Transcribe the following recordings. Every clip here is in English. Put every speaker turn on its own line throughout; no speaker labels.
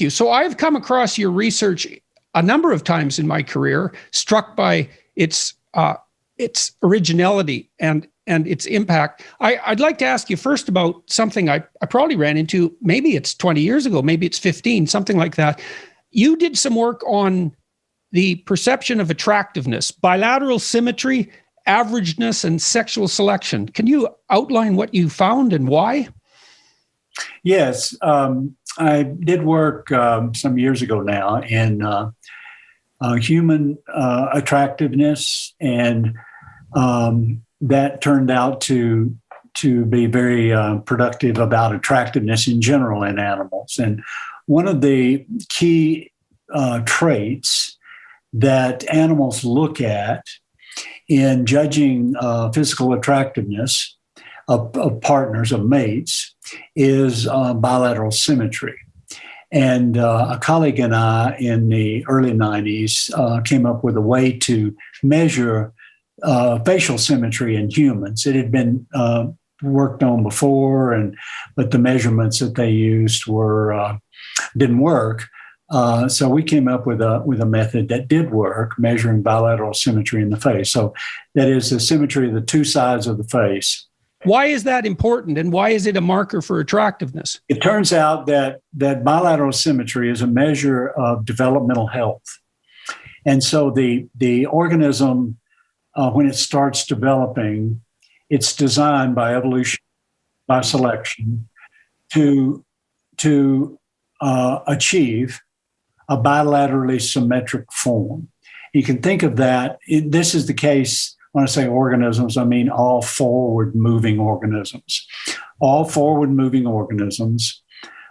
you. So I've come across your research a number of times in my career, struck by its uh, its originality and and its impact. I, would like to ask you first about something I, I probably ran into. Maybe it's 20 years ago, maybe it's 15, something like that. You did some work on the perception of attractiveness, bilateral symmetry, averageness, and sexual selection. Can you outline what you found and why?
Yes, um, I did work um, some years ago now in uh, uh, human uh, attractiveness, and um, that turned out to to be very uh, productive about attractiveness in general in animals. And one of the key uh, traits that animals look at in judging uh, physical attractiveness of, of, partners, of mates, is uh, bilateral symmetry. And uh, a colleague and I in the early 90s uh, came up with a way to measure uh, facial symmetry in humans. It had been uh, worked on before, and but the measurements that they used were didn't work. Uh, so we came up with a with a method that did work, measuring bilateral symmetry in the face. So that is the symmetry of the two sides of the face.
Why is that important, and why is it a marker for attractiveness?
It turns out that that bilateral symmetry is a measure of developmental health, and so the the organism uh, when it starts developing, it's designed by evolution, by selection, to to uh, achieve a bilaterally symmetric form. You can think of that. This is the case when I say organisms, I mean all forward moving organisms. All forward moving organisms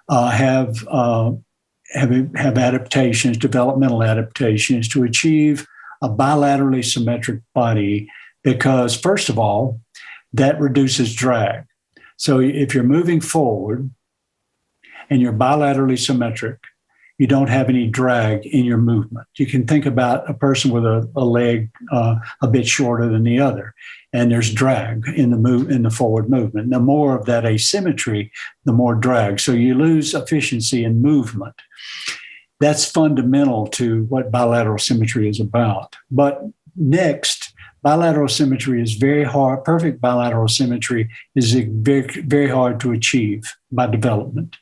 uh, have, uh, have, have adaptations, developmental adaptations to achieve a bilaterally symmetric body because, first of all, that reduces drag. So if you're moving forward and you're bilaterally symmetric, you don't have any drag in your movement. You can think about a person with a, a leg uh, a bit shorter than the other, and there's drag in the move in the forward movement. The more of that asymmetry, the more drag. So you lose efficiency in movement. That's fundamental to what bilateral symmetry is about. But next, bilateral symmetry is very hard. Perfect bilateral symmetry is very, very hard to achieve by development.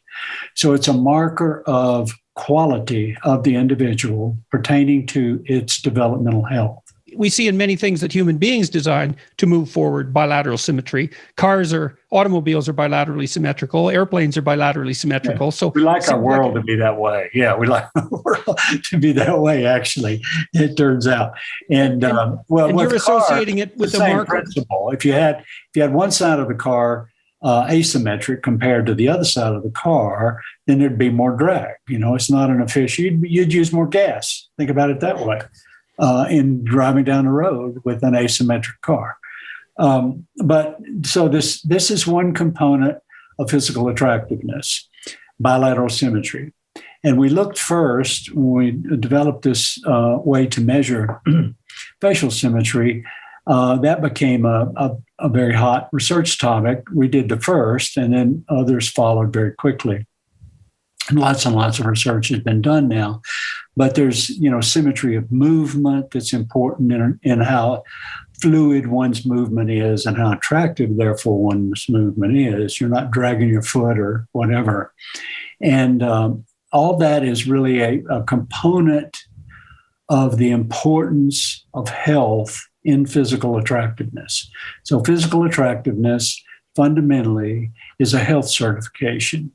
So it's a marker of quality of the individual pertaining to its developmental health.
We see in many things that human beings design to move forward bilateral symmetry. Cars are automobiles are bilaterally symmetrical, airplanes are bilaterally symmetrical. Yeah. So
we like our world to be that way. Yeah, we like our world to be that way. Actually, it turns out. And, and um, well,
and you're associating it with the,
the
marker.
principle. If you had if you had one side of the car uh, asymmetric compared to the other side of the car, then there'd be more drag. You know, it's not an efficient, you'd, you'd use more gas. Think about it that way uh, in driving down the road with an asymmetric car. Um, but so this, this is one component of physical attractiveness, bilateral symmetry. And we looked first when we developed this uh, way to measure facial symmetry uh, that became a, a, a, very hot research topic. We did the first, and then others followed very quickly. And lots and lots of research has been done now, but there's you know symmetry of movement that's important in, in how fluid one's movement is and how attractive therefore one's movement is. You're not dragging your foot or whatever, and um, all that is really a, a component of the importance of health in physical attractiveness. So, physical attractiveness fundamentally is a health certification.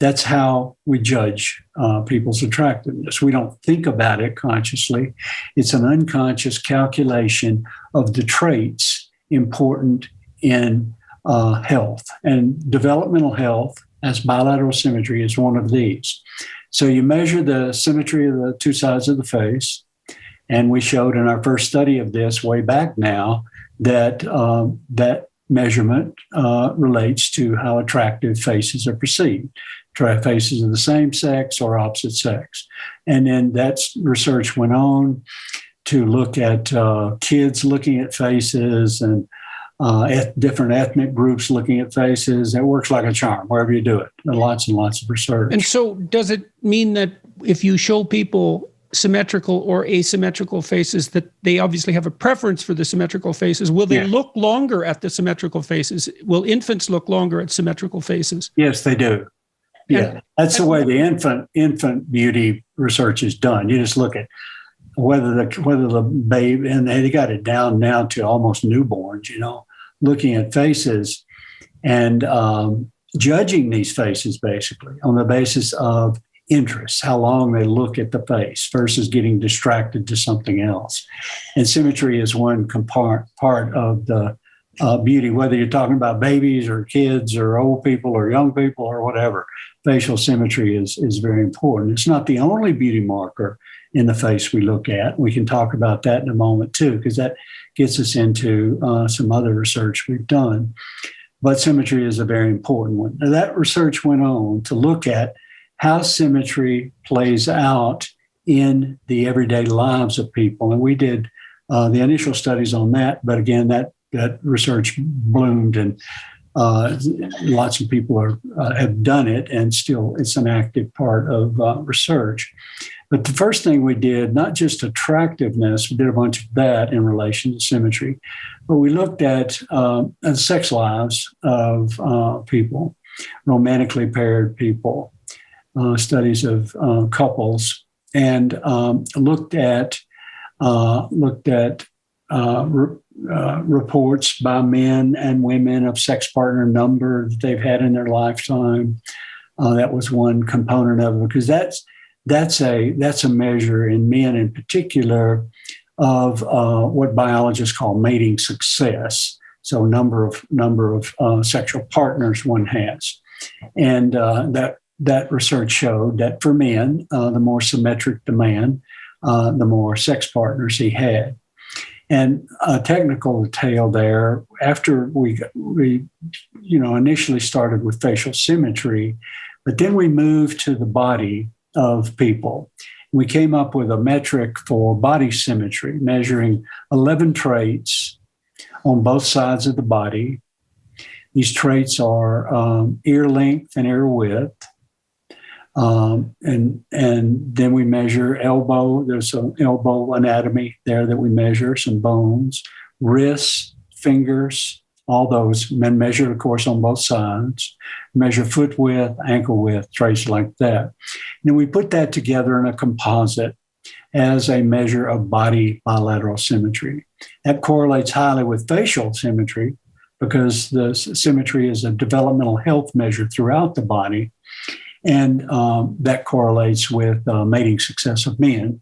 That's how we judge uh, people's attractiveness. We don't think about it consciously, it's an unconscious calculation of the traits important in uh, health. And developmental health, as bilateral symmetry, is one of these. So, you measure the symmetry of the two sides of the face and we showed in our first study of this way back now that um, that measurement uh, relates to how attractive faces are perceived. Faces of the same sex or opposite sex. And then that research went on to look at uh, kids looking at faces and uh, eth- different ethnic groups looking at faces. It works like a charm wherever you do it. lots and lots of research.
And so, does it mean that if you show people symmetrical or asymmetrical faces that they obviously have a preference for the symmetrical faces? Will they yeah. look longer at the symmetrical faces? Will infants look longer at symmetrical faces?
Yes they do. Yeah and, that's the way the infant infant beauty research is done. You just look at whether the whether the babe and they got it down now to almost newborns you know looking at faces and um, judging these faces basically on the basis of interest, how long they look at the face versus getting distracted to something else. And symmetry is one part, part of the uh, beauty, whether you're talking about babies or kids or old people or young people or whatever. Facial symmetry is, is very important. It's not the only beauty marker in the face we look at. We can talk about that in a moment too, because that gets us into uh, some other research we've done. But symmetry is a very important one. Now, that research went on to look at how symmetry plays out in the everyday lives of people. And we did uh, the initial studies on that, but again, that that research bloomed and uh, lots of people are, uh, have done it, and still it's an active part of uh, research. But the first thing we did, not just attractiveness, we did a bunch of that in relation to symmetry, but we looked at uh, sex lives of uh, people, romantically paired people, studies of uh, couples and um, looked at uh, looked at uh, re- uh, reports by men and women of sex partner number that they've had in their lifetime. Uh, that was one component of it because that's that's a that's a measure in men in particular of what biologists call mating success. So number of number of sexual partners one has, and that that research showed that for men, uh, the more symmetric the man, uh, the more sex partners he had. And a technical detail there, after we, we, you know, initially started with facial symmetry, but then we moved to the body of people. We came up with a metric for body symmetry, measuring 11 traits on both sides of the body. These traits are um, ear length and ear width, um, and and then we measure elbow. There's some elbow anatomy there that we measure, some bones, wrists, fingers, all those. Men measure, of course, on both sides. Measure foot width, ankle width, trace like that. And then we put that together in a composite as a measure of body bilateral symmetry. That correlates highly with facial symmetry because the symmetry is a developmental health measure throughout the body and um, that correlates with uh, mating success of men.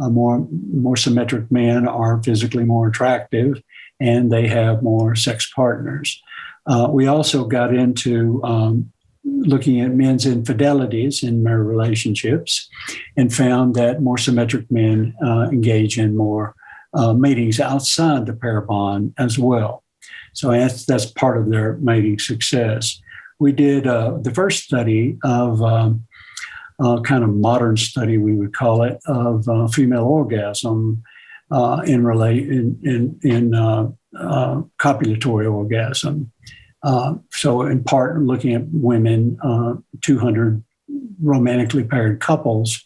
Uh, more more symmetric men are physically more attractive, and they have more sex partners. Uh, we also got into um, looking at men's infidelities in marriage relationships, and found that more symmetric men uh, engage in more uh, matings outside the pair bond as well. So that's that's part of their mating success we did uh, the first study of um, uh, kind of modern study, we would call it, of uh, female orgasm uh, in relate in in, in uh, uh, copulatory orgasm. so, in part, looking at women, 200 romantically paired couples,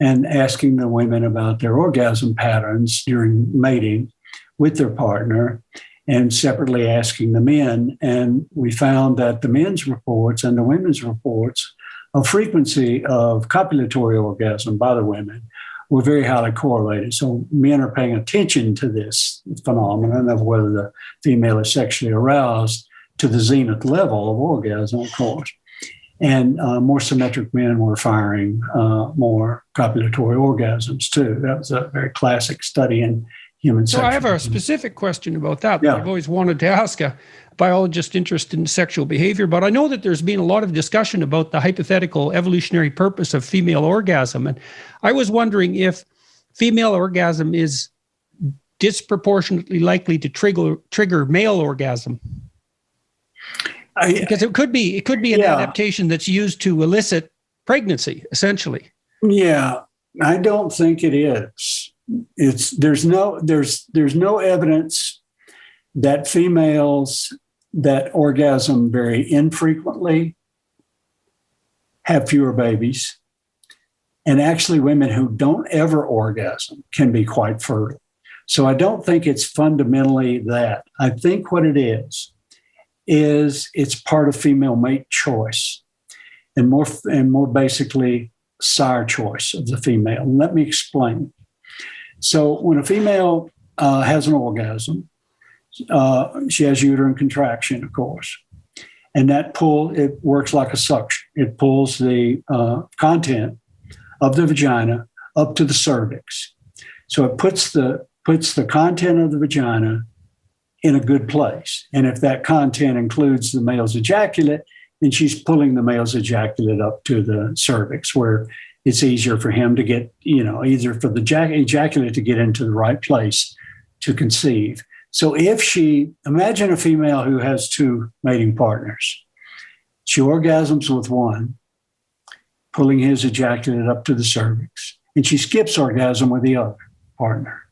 and asking the women about their orgasm patterns during mating with their partner and separately asking the men. And we found that the men's reports and the women's reports of frequency of copulatory orgasm by the women were very highly correlated. So men are paying attention to this phenomenon of whether the female is sexually aroused to the zenith level of orgasm, of course. And uh, more symmetric men were firing uh, more copulatory orgasms too. That was a very classic study in human
so I have a specific question about that. Yeah. I've always wanted to ask a biologist interested in sexual behavior, but I know that there's been a lot of discussion about the hypothetical evolutionary purpose of female orgasm. And I was wondering if female orgasm is disproportionately likely to trigger trigger male orgasm. I, because it could be it could be an yeah. adaptation that's used to elicit pregnancy, essentially.
Yeah, I don't think it is it's there's no there's there's no evidence that females that orgasm very infrequently have fewer babies. And actually, women who don't ever orgasm can be quite fertile. So I don't think it's fundamentally that. I think what it is, is it's part of female mate choice and more and more basically sire choice of the female. Let me explain. So when a female uh, has an orgasm, uh, she has uterine contraction, of course, and that pull it works like a suction. It pulls the uh, content of the vagina up to the cervix. So it puts the puts the content of the vagina in a good place. And if that content includes the male's ejaculate, then she's pulling the male's ejaculate up to the cervix where it's easier for him to get, you know, either for the ejaculate to get into the right place to conceive. So if she, imagine a female who has two mating partners, she orgasms with one, pulling his ejaculate up to the cervix, and she skips orgasm with the other partner.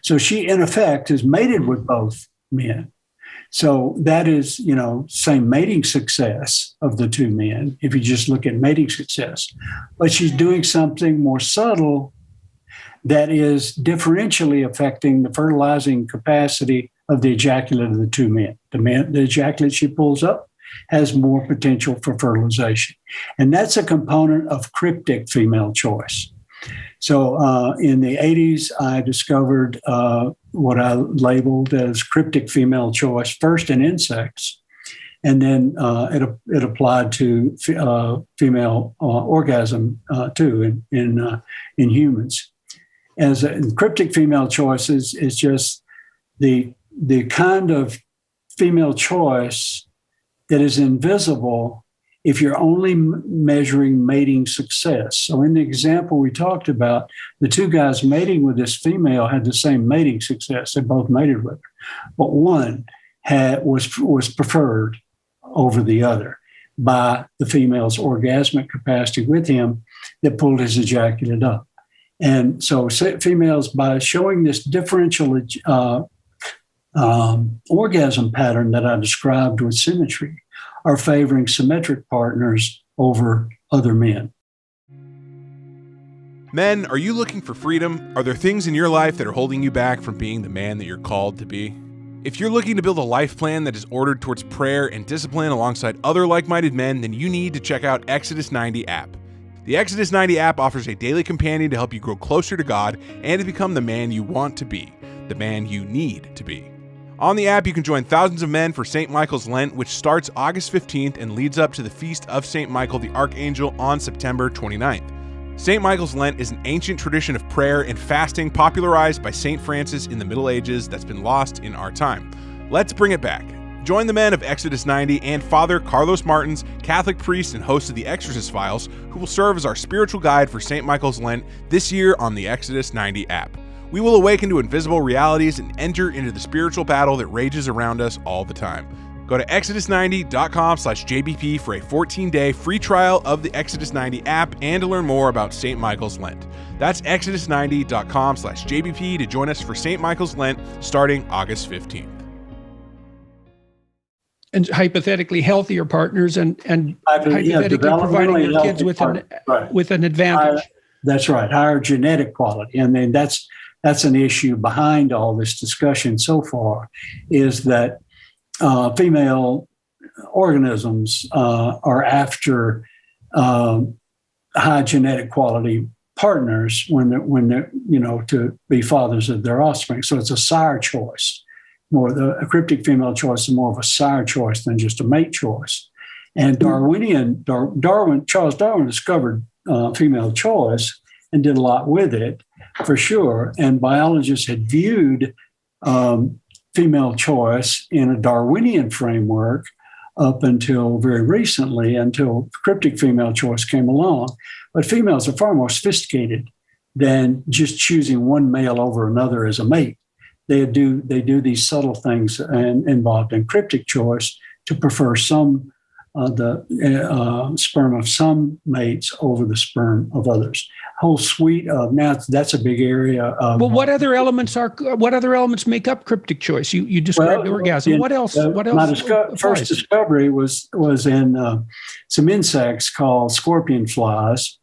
So she, in effect, is mated with both men. So that is, you know, same mating success of the two men, if you just look at mating success. But she's doing something more subtle that is differentially affecting the fertilizing capacity of the ejaculate of the two men. The man, the ejaculate she pulls up has more potential for fertilization. And that's a component of cryptic female choice. So uh, in the 80s, I discovered uh, what I labeled as cryptic female choice, first in insects, and then uh, it, it applied to uh, female uh, orgasm uh, too in in, in humans. As a, cryptic female choice is, is just the the kind of female choice that is invisible if you're only measuring mating success. So, in the example we talked about, the two guys mating with this female had the same mating success. They both mated with her, but one had was was preferred over the other by the female's orgasmic capacity with him that pulled his ejaculate up. And so, females, by showing this differential uh, um, orgasm pattern that I described with symmetry, are favoring symmetric partners over other men.
Men, are you looking for freedom? Are there things in your life that are holding you back from being the man that you're called to be? If you're looking to build a life plan that is ordered towards prayer and discipline alongside other like minded men, then you need to check out Exodus 90 app. The Exodus 90 app offers a daily companion to help you grow closer to God and to become the man you want to be, the man you need to be. On the app, you can join thousands of men for St. Michael's Lent, which starts August 15th and leads up to the Feast of St. Michael the Archangel on September 29th. St. Michael's Lent is an ancient tradition of prayer and fasting popularized by St. Francis in the Middle Ages that's been lost in our time. Let's bring it back. Join the men of Exodus 90 and Father Carlos Martins, Catholic priest and host of the Exorcist Files, who will serve as our spiritual guide for St. Michael's Lent this year on the Exodus 90 app. We will awaken to invisible realities and enter into the spiritual battle that rages around us all the time. Go to exodus90.com slash JBP for a 14-day free trial of the Exodus 90 app and to learn more about St. Michael's Lent. That's exodus90.com slash JBP to join us for St. Michael's Lent starting August 15th.
And hypothetically healthier partners and, and hypothetically yeah, providing your kids with an, right. with an advantage.
Uh, that's right, higher genetic quality. And then that's that's an issue behind all this discussion so far is that uh, female organisms uh, are after uh, high genetic quality partners when they're, when they're you know to be fathers of their offspring. So it's a sire choice more the a cryptic female choice is more of a sire choice than just a mate choice. And darwinian Dar- darwin charles darwin discovered uh, female choice and did a lot with it for sure. And biologists had viewed um, female choice in a Darwinian framework up until very recently, until cryptic female choice came along. But females are far more sophisticated than just choosing one male over another as a mate. They do they do these subtle things and involved in cryptic choice to prefer some uh, the uh, sperm of some mates over the sperm of others. whole suite of now that's a big area. Of,
well, what other elements are what other elements make up cryptic choice? You you described
Well,
orgasm.
in-
what else?
uh,
what
my
else?
disco- first discovery was was in uh, some insects called scorpion flies,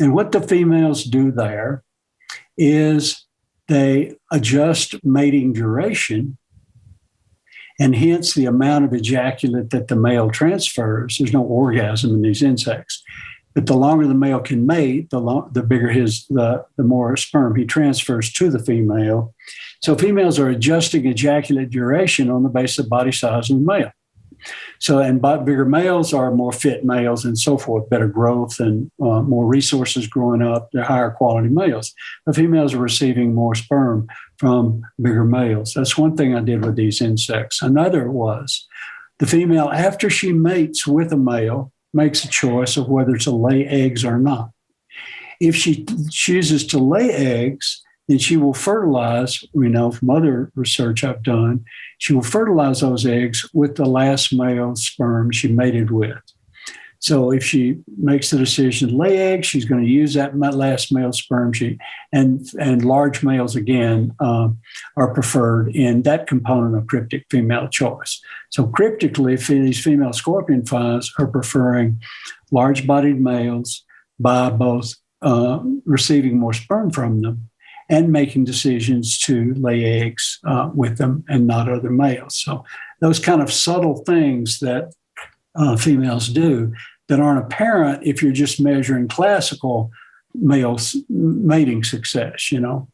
and what the females do there is they adjust mating duration, and hence the amount of ejaculate that the male transfers. There's no orgasm in these insects. But the longer the male can mate, the long, the bigger his the the more sperm he transfers to the female. So females are adjusting ejaculate duration on the basis of body size of the male. So, and bigger males are more fit males and so forth, better growth and uh, more resources growing up. They're higher quality males. The females are receiving more sperm from bigger males. That's one thing I did with these insects. Another was the female, after she mates with a male, makes a choice of whether to lay eggs or not. If she chooses to lay eggs, then she will fertilize, we know from other research I've done, she will fertilize those eggs with the last male sperm she mated with. So if she makes the decision to lay eggs, she's going to use that last male sperm. She and and large males again um, are preferred in that component of cryptic female choice. So cryptically, these female scorpion flies are preferring large-bodied males by both uh, receiving more sperm from them and making decisions to lay eggs uh, with them and not other males. So those kind of subtle things that uh, females do that aren't apparent if you're just measuring classical male mating success, you know.